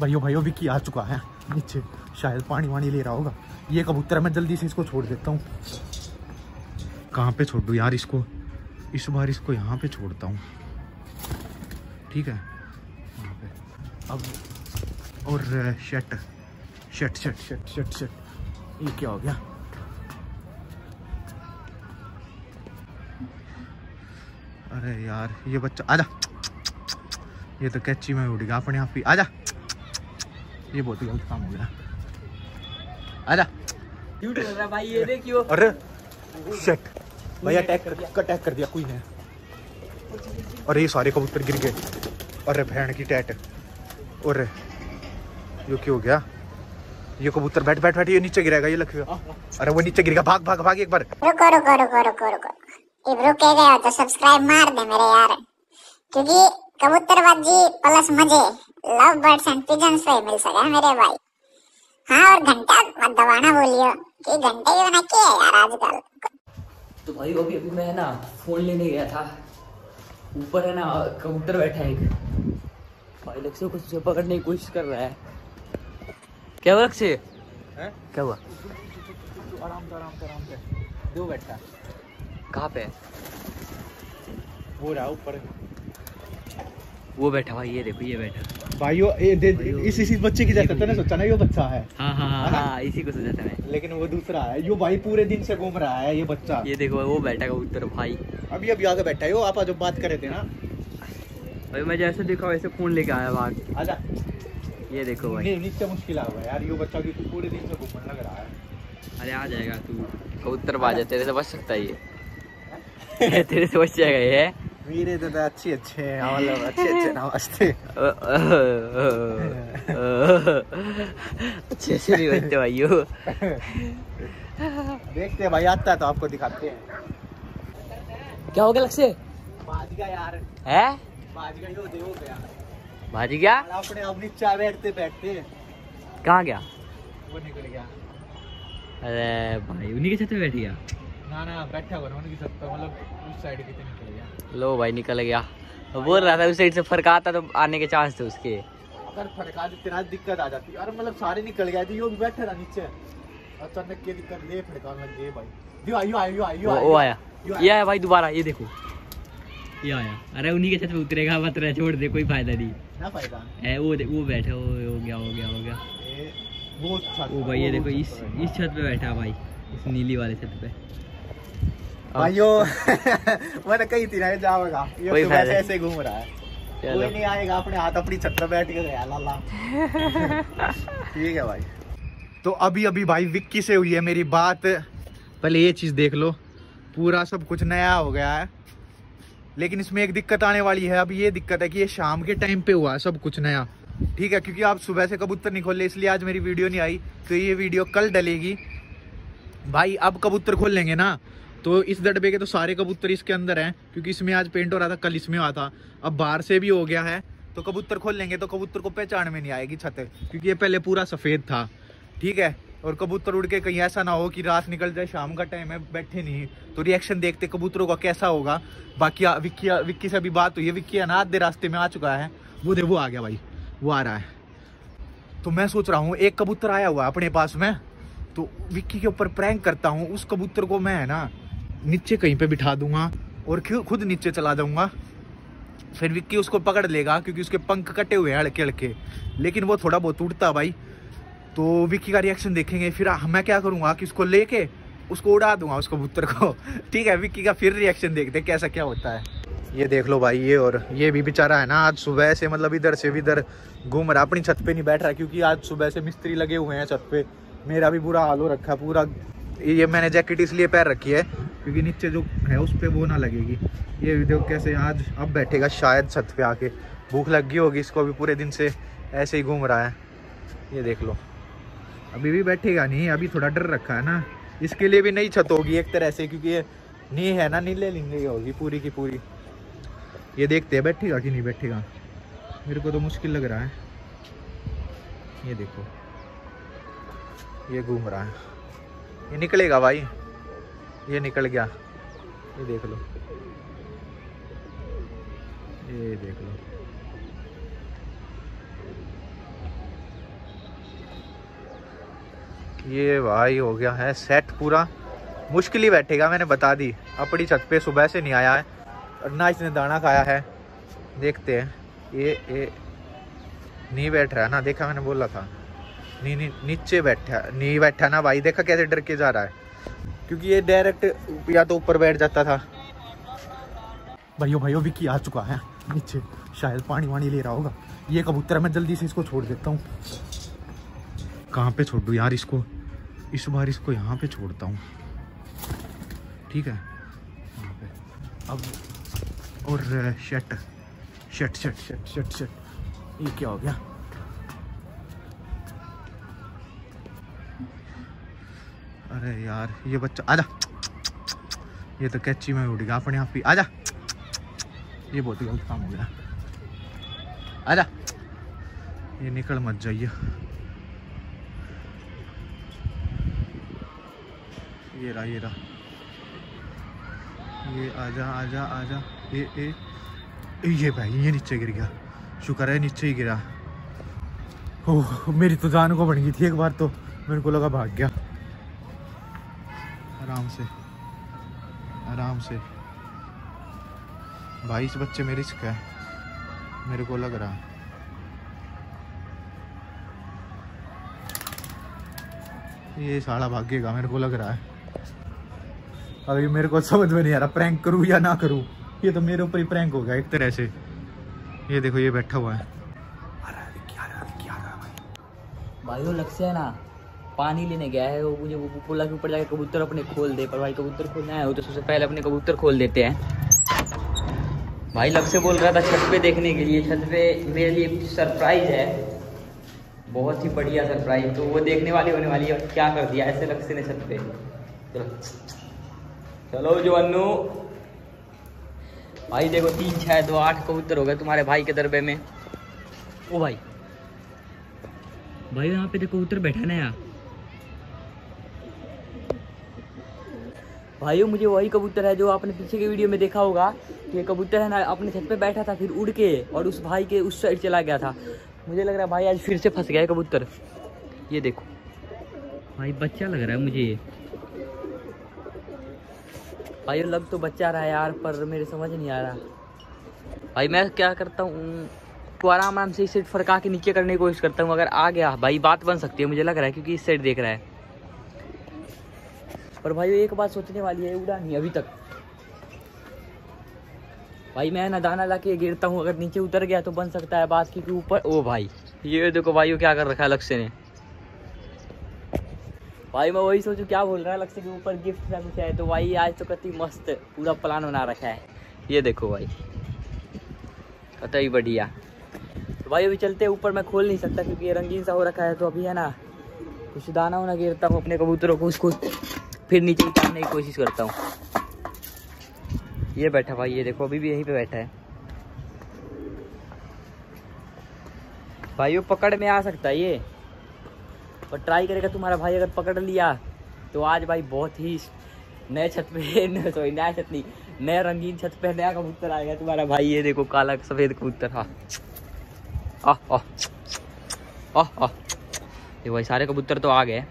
भाइयों भाइयों विक्की आ चुका है। नीचे शायद पानी वानी ले रहा होगा। ये कबूतर है, मैं जल्दी से इसको छोड़ देता हूँ। कहाँ पे छोड़ दूँ यार इसको? इस बार इसको यहाँ पे छोड़ता हूँ। ठीक है? पे। अब, और shirt shirt shirt shirt shirt shirt ये क्या हो गया? अरे यार, ये बच्चा, आजा। ये तो कैची में उड़ गया अपने आप ही। आजा। ये बहुत ही गलत काम हो गया। आजा। क्यूट लग रहा भाई ये देखियो अरे शिट भैया अटैक कर दिया अटैक कर दिया कोई ने अरे ये सारे कबूतर गिर गए। अरे भैन की टैट अरे ये क्या हो गया? ये कबूतर बैठ बैठ बैठ ये नीचे गिरेगा ये लखियो अरे वो नीचे गिरेगा भाग भाग भाग एक बार। रुको रुको रुको रुको रुको। अब रुके गए हो तो सब्सक्राइब मार दे मेरे यार। क्योंकि कबूतरबाजी प्लस मज़े। लव बर्ड्स एंड पिजन से मिल सके मेरे भाई। हाँ और घंटा मत दबाना बोलियो। कि घंटे भी बना के है यार आजकल। तो भाई अभी अभी मैं ना फ़ोन लेने गया था। ऊपर है ना कबूतर बैठा है एक। भाई लक्ष्य को उसे पकड़ने की कोशिश कर रहा है। क्या हुआ लक्ष्य? हैं? क्या हुआ? आराम से आराम से आराम से दो बैठा। कहाँ पे है? वो रहा ऊपर। वो बैठा भाई ये देखो ये बैठा। भाइयों इस इसी बच्चे की जैसा तूने सोचा ना ये बच्चा है? हाँ हाँ हाँ हाँ इसी को सोचा था मैं। लेकिन वो दूसरा है। यो भाई पूरे दिन से घूम रहा है ये बच्चा। ये देखो वो बैठा कबूतर भाई। अभी अभी आगे बैठा है यो आप जो बात करे थे ना। भाई मैं जैसे देखा वैसे फ़ोन लेके आया भाग आजा। ये देखो भाई। नीचे मुश्किल आ हुआ है यार यो बच्चा भी पूरे दिन से घूमने लग रहा है। अरे आ जाएगा तू। कबूतर बाज तेरे से बच सकता है ये। तेरे से बच जाएगा ये। मेरे तो अच्छे अच्छे हैं मतलब अच्छे अच्छे नमस्ते। अच्छे से नहीं बचते भाइयों। देखते हैं भाई आता है तो आपको दिखाते हैं। क्या हो गया लक्ष्य? बाज गया यार। है? बाज गया यो देखो गया। भाजी क्या अपने अब नीचे बैठते बैठते कहाँ गया? वो निकल गया। अरे भाई उन्हीं के छत पे बैठ गया ना ना बैठा हुआ उनकी सकता मतलब उस साइड की तो निकल गया। लो भाई निकल गया। बोल रहा था उस साइड से फ़र्क आता तो आने के चांस थे उसके। अगर फटका देते ना दिक्कत आ जाती। अरे मतलब सारे निकल गए थे यो भी बैठे रहा नीचे। अचानक के दिक्कत दे फटका लग गए भाई। यो आयो आयो आयो वो, आया। ये आया। भाई दोबारा ये देखो। ये आया। अरे उन्हीं के छत पे उतरेगा मत रहे छोड़ दे कोई फ़ायदा नहीं। ना फ़ायदा? है वो वो बैठा वो हो गया हो गया हो गया। वो छत ओ भाई ये देखो इस इस छत पे बैठा भाई इस नीली वाले छत पे। भाइयों मैंने कही थी ना ये जाओगा। ये कोई सुबह फ़ायदा। से ऐसे घूम रहा है। कोई नहीं आएगा अपने हाथ अपनी छत पे बैठ के गया लाला। ठीक है भाई। तो अभी अभी भाई विक्की से हुई है मेरी बात। पहले ये चीज़ देख लो। पूरा सब कुछ नया हो गया है। लेकिन इसमें एक दिक्कत आने वाली है। अभी ये दिक्कत है कि ये शाम के टाइम पे हुआ है सब कुछ नया। ठीक है क्योंकि आप सुबह से कबूतर नहीं खोले इसलिए आज मेरी वीडियो नहीं आई। तो ये वीडियो कल डलेगी। भाई अब कबूतर खोल लेंगे ना। तो इस डब्बे के तो सारे कबूतर इसके अंदर हैं, क्योंकि इसमें आज पेंट हो रहा था, कल इसमें हुआ था। अब बाहर से भी हो गया है तो कबूतर खोल लेंगे तो कबूतर को पहचान में नहीं आएगी छत, क्योंकि ये पहले पूरा सफ़ेद था। ठीक है? और कबूतर उड़ के कहीं ऐसा ना हो कि रात निकल जाए, शाम का टाइम है, बैठे नहीं। तो रिएक्शन देखते कबूतरों का कैसा होगा। बाकी विक्की विक्की से अभी बात हुई है। विक्की ना, आधे रास्ते में आ चुका है। वो दे, वो आ गया भाई, वो आ रहा है। तो मैं सोच रहा हूँ, एक कबूतर आया हुआ है अपने पास में तो विक्की के ऊपर प्रैंक करता हूँ। उस कबूतर को मैं है ना नीचे कहीं पे बिठा दूँगा और खुद नीचे चला जाऊँगा। फिर विक्की उसको पकड़ लेगा, क्योंकि उसके पंख कटे हुए हैं हल्के हल्के। लेकिन वो थोड़ा बहुत टूटता भाई। तो विक्की का रिएक्शन देखेंगे, फिर मैं क्या करूँगा कि उसको लेके उसको उड़ा दूँगा उस कबूतर को। ठीक है, विक्की का फिर रिएक्शन देखते कैसा क्या होता है। ये देख लो भाई, ये और ये भी बेचारा है ना, आज सुबह से मतलब इधर से भी इधर घूम रहा अपनी छत पे नहीं बैठ रहा, क्योंकि आज सुबह से मिस्त्री लगे हुए हैं छत पे। मेरा भी बुरा हाल हो रखा पूरा। ये मैंने जैकेट इसलिए पैर रखी है, क्योंकि नीचे जो है उस पर वो ना लगेगी। ये देखो कैसे आज अब बैठेगा शायद छत पे आके। भूख लग गई होगी इसको, अभी पूरे दिन से ऐसे ही घूम रहा है। ये देख लो। अभी भी बैठेगा नहीं, अभी थोड़ा डर रखा है ना। इसके लिए भी नई छत होगी एक तरह से, क्योंकि ये नी है ना नीले लिंगे होगी पूरी की पूरी। ये देखते हैं बैठेगा कि नहीं बैठेगा। मेरे को तो मुश्किल लग रहा है। ये देखो। ये घूम रहा है। ये निकलेगा भाई। ये निकल गया। ये देख लो। ये देख लो। ये भाई हो गया है सेट पूरा। मुश्किल ही बैठेगा, मैंने बता दी। अपनी छत पे सुबह से नहीं आया है। और ना इसने दाना खाया है। देखते हैं। ये ये। नहीं बैठ रहा है ना? देखा मैंने बोला था। नहीं नहीं नीचे बैठा नहीं बैठा ना भाई देखा कैसे डर के जा रहा है क्योंकि ये डायरेक्ट या तो ऊपर बैठ जाता था भाइयों भाइयों विक्की आ चुका है नीचे शायद पानी वानी ले रहा होगा ये कबूतर है, मैं जल्दी से इसको छोड़ देता हूँ कहाँ पे छोड़ दूँ यार इसको इस बार इसको यहाँ पे छोड़ता हूँ ठीक है अब और shirt shirt shirt shirt shirt shirt ये क्या हो गया अरे यार ये बच्चा आजा। ये तो कैची में उड़ गया अपने आप ही। आजा। ये बहुत गलत काम हो गया। आजा। ये निकल मत जाइए। ये रहा ये रहा। ये आजा आजा आजा। ये ये ए, ये भाई ये नीचे गिर गया। शुक्र है नीचे ही गिरा। ओह मेरी तो जान को बन गई थी एक बार तो। मेरे को लगा भाग गया। आराम से। भाई, इस बच्चे में रिस्क है। मेरे को लग रहा है। ये साला भागेगा, मेरे को लग रहा है। अभी मेरे को समझ में नहीं आ रहा, प्रैंक करूँ या ना करूँ। ये तो मेरे ऊपर ही प्रैंक हो गया, एक तरह से। ये देखो, ये बैठा हुआ है? भाई? वो लक्ष्य है ना? पानी लेने गया है, वो मुझे वो बोला के ऊपर जाके कबूतर अपने खोल दे, पर भाई कबूतर खोलना है वो तो सबसे पहले अपने कबूतर खोल देते हैं। भाई लग से बोल रहा था छत पे देखने के लिए, छत पे मेरे लिए सरप्राइज़ है। बहुत ही बढ़िया सरप्राइज़ तो वो देखने वाली होने वाली है क्या कर दिया ऐसे लग से ने छत पे। चलो। चलो जो अन्नू। भाई देखो, तीन छः दो, आठ कबूतर हो गए तुम्हारे भाई के दरबे में। ओ भाई। भाई, यहाँ पे देखो कबूतर बैठा ना यार। भाइयों, मुझे वही कबूतर है जो आपने पीछे के वीडियो में देखा होगा कि कबूतर है ना, अपने छत पे बैठा था, फिर उड़ के और उस भाई के उस साइड चला गया था। मुझे लग रहा है भाई आज फिर से फंस गया है कबूतर। ये देखो। भाई, बच्चा लग रहा है मुझे ये। भाई, लग तो बच्चा रहा है यार, पर मेरे समझ नहीं आ रहा। भाई, मैं क्या करता हूँ? को आराम आराम से इस साइड फरका के नीचे करने की कोशिश करता हूँ। अगर आ गया, भाई, बात बन सकती है, मुझे लग रहा है, क्योंकि इस साइड देख रहा है। पर भाई एक बात सोचने वाली है, उड़ा नहीं अभी तक। भाई, मैं ना दाना ला के गिरता हूँ, अगर नीचे उतर गया तो बन सकता है बात, क्योंकि ऊपर ओ भाई, ये देखो भाई वो क्या कर रखा है लक्ष्य ने। भाई, मैं वही सोचू, क्या बोल रहा है लक्ष्य के ऊपर गिफ्ट का कुछ है तो भाई, आज तो कति मस्त पूरा प्लान बना रखा है। ये देखो भाई, कतई बढ़िया। तो भाई, अभी चलते ऊपर, मैं खोल नहीं सकता, क्योंकि ये रंगीन सा हो रखा है तो अभी है ना, कुछ दाना वाना गिरता हूँ अपने कबूतरों को, उसको फिर नीचे उतारने की कोशिश करता हूँ। ये बैठा भाई, ये देखो, अभी भी यहीं पे बैठा है। भाई वो पकड़ में आ सकता है ये। पर ट्राई करेगा तुम्हारा भाई, अगर पकड़ लिया तो आज भाई बहुत ही नए छत पे सॉरी नया छत नहीं नया रंगीन छत पे नया कबूतर आएगा तुम्हारा भाई, ये देखो, काला सफ़ेद कबूतर हाँ। आह आह आह आह। ये भाई, सारे कबूतर तो आ गए।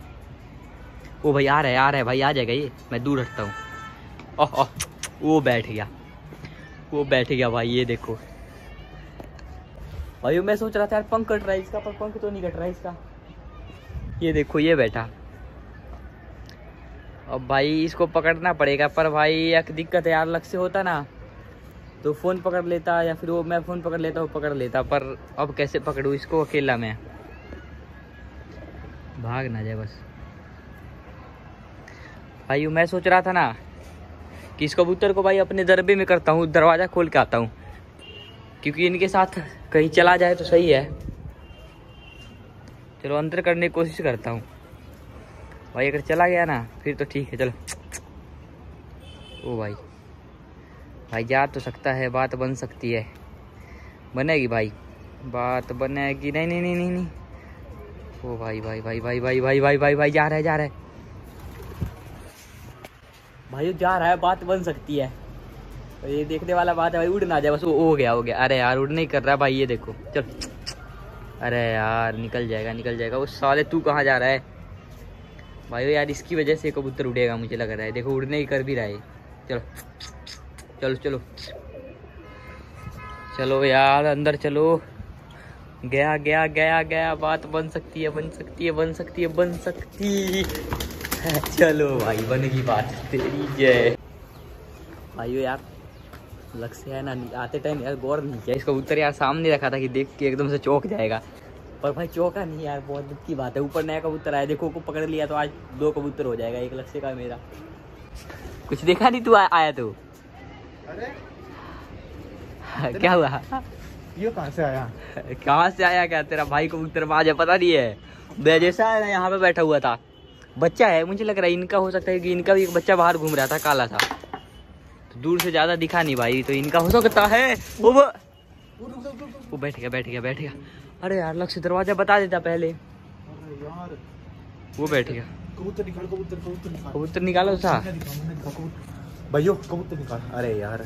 ओ भाई, आ रहा है, आ रहा है भाई, आ जाएगा ये। मैं दूर हटता हूँ। ओह वो बैठ गया। वो बैठ गया भाई, ये देखो। भाई, मैं सोच रहा था यार, पंख कट रहा है इसका, पर पंख तो नहीं कट रहा है इसका। ये देखो, ये बैठा। अब भाई, इसको पकड़ना पड़ेगा, पर भाई, एक दिक्कत है यार लग से होता ना तो फ़ोन पकड़ लेता, या फिर वो, मैं फ़ोन पकड़ लेता, वो पकड़ लेता, पर अब कैसे पकड़ूँ इसको अकेला मैं? भाग ना जाए बस। भाई मैं सोच रहा था ना कि इस कबूतर को भाई अपने दरबे में करता हूँ, दरवाज़ा खोल के आता हूँ। क्योंकि इनके साथ कहीं चला जाए तो सही है। चलो, अंदर करने की कोशिश करता हूँ। भाई, अगर चला गया ना, फिर तो ठीक है, चलो। ओ भाई भाई, जा तो सकता है, बात बन सकती है। बनेगी भाई, बात बनेगी। नहीं नहीं नहीं नहीं नहीं। ओ भाई भाई भाई भाई भाई भाई भाई भाई भाई, जा रहा है, जा रहा है। भाई, जा रहा है, बात बन सकती है। ये देखने वाला बात है, भाई, उड़ ना जाए, बस वो हो गया हो गया। अरे यार, उड़ नहीं कर रहा भाई, ये देखो। चल। अरे यार, निकल जाएगा निकल जाएगा। वो साले, तू कहाँ जा रहा है? भाई, यार, इसकी वजह से कबूतर उड़ेगा, मुझे लग रहा है। देखो उड़ने ही कर भी रहा है। चलो। चलो चलो। चलो यार, अंदर चलो। गया गया गया गया। बात बन सकती है, बन सकती है, बन सकती है, बन सकती चलो भाई बनेगी बात तेरी जय। भाइयों यार लक्ष्य है ना आते टाइम यार गौर नहीं किया। इसका उत्तर यार सामने रखा था कि देख के एकदम से चौक जाएगा। पर भाई चौका नहीं यार बहुत दुख की बात है। ऊपर नया कबूतर आया देखो को पकड़ लिया तो आज दो कबूतर हो जाएगा एक लक्ष्य का मेरा। कुछ देखा नहीं तू आया तो? अरे। क्या हुआ? ये कहाँ से आया? कहाँ से आया क्या तेरा भाई कबूतर? बाज है पता नहीं है। जैसा है ना यहाँ पे बैठा हुआ था। बच्चा है मुझे लग रहा है इनका हो सकता है कि इनका भी एक बच्चा बाहर घूम रहा था काला था। तो दूर से ज़्यादा दिखा नहीं भाई तो इनका हो सकता है। वो वो वो बैठ गया बैठ गया बैठ गया। अरे यार लक्ष्य दरवाज़ा बता देता पहले। यार। वो बैठ गया। कबूतर निकाल कबूतर कबूतर कबूतर निकालो था भाइयों कबूतर निकाल। अरे यार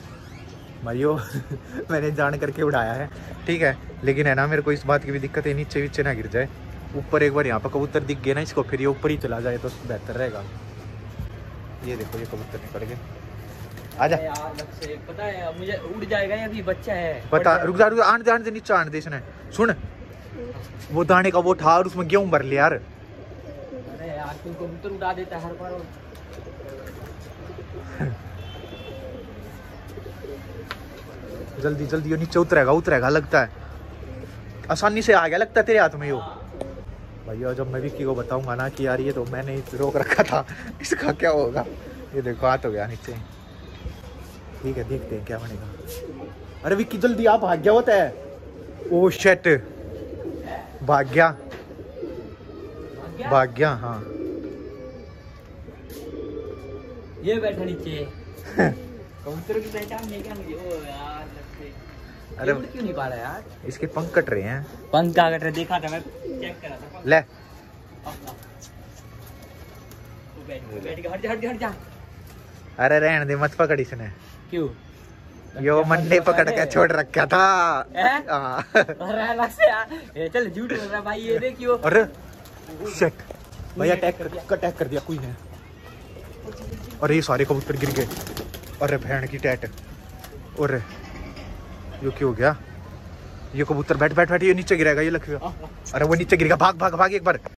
भाइयों मैंने जान करके उड़ाया है। ठीक है लेकिन है ना मेरे को इस बात की भी दिक्कत है नीचे वीचे ना गिर जाए। ऊपर एक बार यहाँ पर कबूतर दिख गए ना इसको फिर ये ऊपर ही चला जाए तो बेहतर रहेगा। ये देखो ये कबूतर निकल गए आजा। पता है मुझे उड़ जाएगा या अभी बच्चा है? बता रुक जा रुक आने दे आने दे नीचे आने दे इसने। सुन। वो दाने का वो था और उसमें गेहूँ भर लिया यार। अरे यार तू कबूतर उड़ा देता है हर बार? जल्दी जल्दी ये नीचे उतरेगा उतरेगा लगता है। आसानी से आ गया लगता है तेरे हाथ में यो। भैया जब मैं विक्की को बताऊँगा ना कि यार ये तो मैंने रोक रखा था इसका क्या होगा? ये देखो हाथ हो गया नीचे। ठीक है देखते हैं क्या बनेगा। अरे विक्की जल्दी आप भाग गया होता है। ओ शेट भाग गया भाग गया हाँ। ये बैठा नीचे। कबूतर की पहचान नहीं क्या मुझे? ओ यार अरे- क्यों नहीं पा रहा यार? इसके पंख कट रहे हैं। पंख का कट रहा देखा था मैं। ले। अरे रहने दे मत पकड़ इसने। क्यों? यो मंडे पकड़ के छोड़ रखा था। हैं? हाँ। अरे ये चल झूठ बोल रहा भाई ये देखियो। अरे शिट भैया अटैक कर अटैक कर दिया कोई ने अरे ये सारे कबूतर गिर गए। अरे भैन की टैट अरे यो क्या हो गया? ये कबूतर बैठ बैठ बैठ, ये नीचे गिरेगा, ये लखेगा अरे वो नीचे गिरेगा। भाग भाग भाग एक बार।